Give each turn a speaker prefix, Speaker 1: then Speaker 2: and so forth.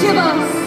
Speaker 1: Give us.